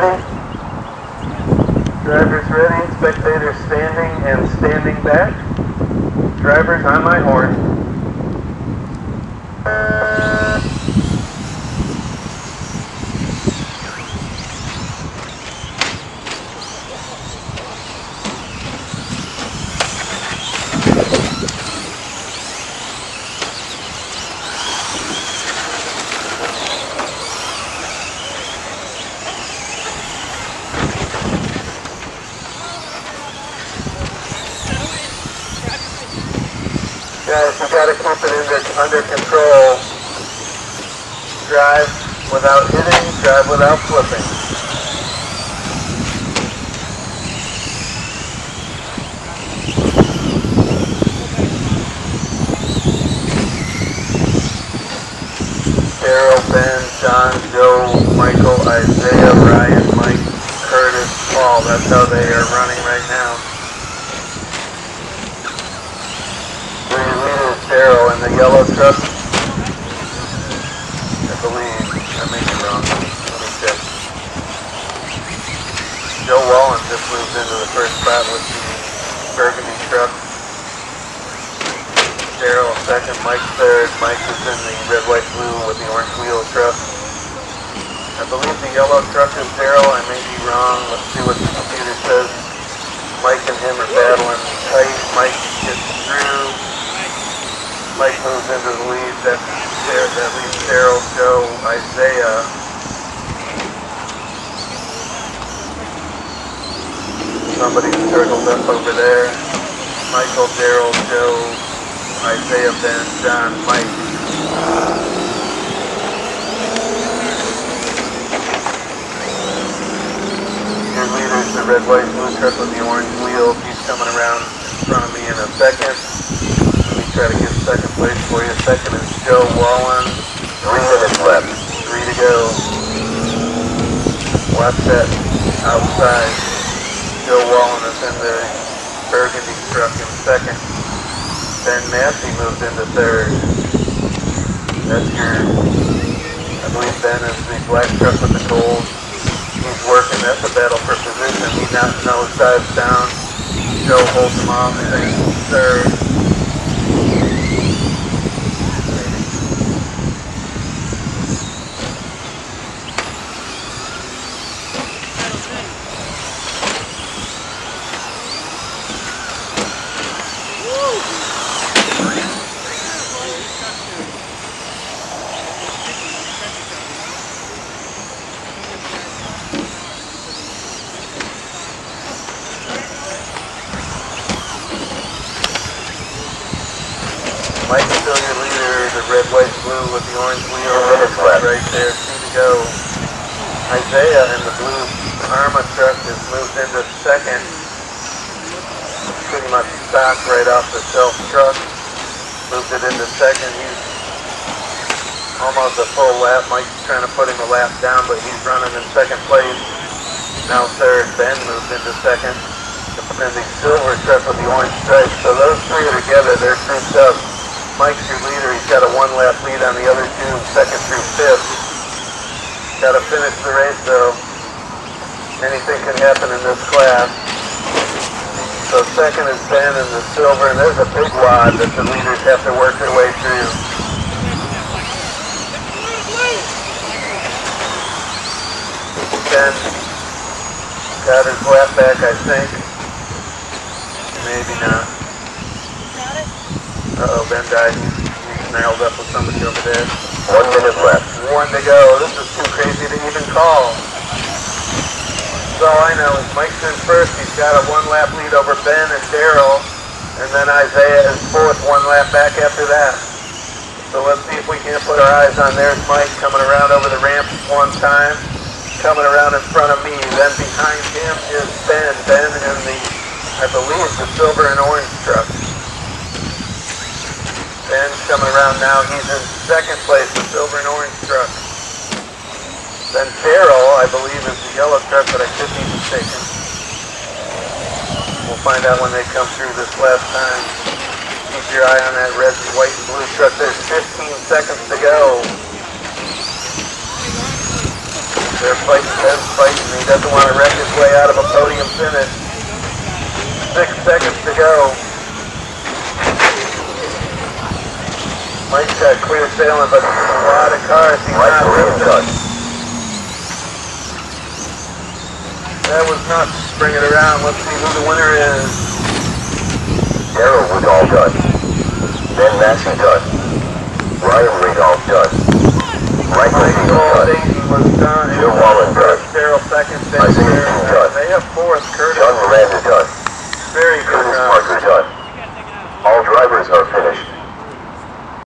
ready? Drivers ready, spectators standing and standing back. Drivers on my horn. Guys, you gotta keep it under, under control. Drive without hitting, drive without flipping. Daryl, Ben, John, Joe, Michael, Isaiah, Ryan, Mike, Curtis, Paul. That's how they are running right now. Three leaders, Daryl, the yellow truck. I believe. I may be wrong. Let me check. Joe Wallen just moved into the first spot with the burgundy truck. Daryl second, Mike third. Mike is in the red, white, blue with the orange wheel truck. I believe the yellow truck is Daryl. I may be wrong. Let's see what the computer says. Mike and him are battling tight. Mike. Moves into the lead. That's. That leaves Daryl, Joe, Isaiah. Somebody circled up over there. Michael, Daryl, Joe, Isaiah, Ben, John, Mike. Your leader's the red, white, blue truck with the orange wheel. He's coming around in front of me in a second. Let me try to get second place for you. Second is Joe Wallen. Three minutes left. Three to go. Watch that outside. Joe Wallen is in the burgundy truck in second. Ben Massey moved into third. That's your, I believe Ben is the black truck with the gold. He's working, that's a battle for position. He now knows dives down. Joe holds him off, third. Mike your leader, the red, white, blue with the orange wheel. Right there, two to go. Isaiah in the blue Arrma truck has moved into second. Much stock right off the shelf truck. Moved it into second. He's almost a full lap. Mike's trying to put him a lap down, but he's running in second place. Now third, Ben moved into second. The silver truck with the orange stripes. So those three are together. They're grouped up. Mike's your leader. He's got a one lap lead on the other two, second through fifth. Got to finish the race though. Anything can happen in this class. So second is Ben in the silver, and there's a big wad that the leaders have to work their way through. Ben got his lap back, I think. Maybe not. Uh-oh, Ben died. He's nailed up with somebody over there. One minute left. One to go. This is too crazy to even call. So all I know is Mike's in first. He's got a one lap lead over Ben and Daryl. And then Isaiah is fourth, one lap back after that. So let's see if we can't put our eyes on. There's Mike coming around over the ramp one time. Coming around in front of me. Then behind him is Ben. Ben in the, I believe, the silver and orange truck. Ben's coming around now. He's in second place, the silver and orange truck. Then Farrell, I believe, is the yellow truck, but I could be mistaken. We'll find out when they come through this last time. Keep your eye on that red, white, and blue truck. There's 15 seconds to go. They're fighting, Ben's fighting. He doesn't want to wreck his way out of a podium finish. Six seconds to go. Mike's got clear sailing, but there's a lot of cars. He's Right not That was nuts. Bring it around. Let's see who the winner is. Daryl Woodall done. Ben Massey done. Ryan Rudolph done. Michael Mike done. Oh, was done. Joe Wallen First, Daryl second, Ben Isaiah. King done. They have fourth. Curtis. John Miranda done. Very good Curtis. Parker done.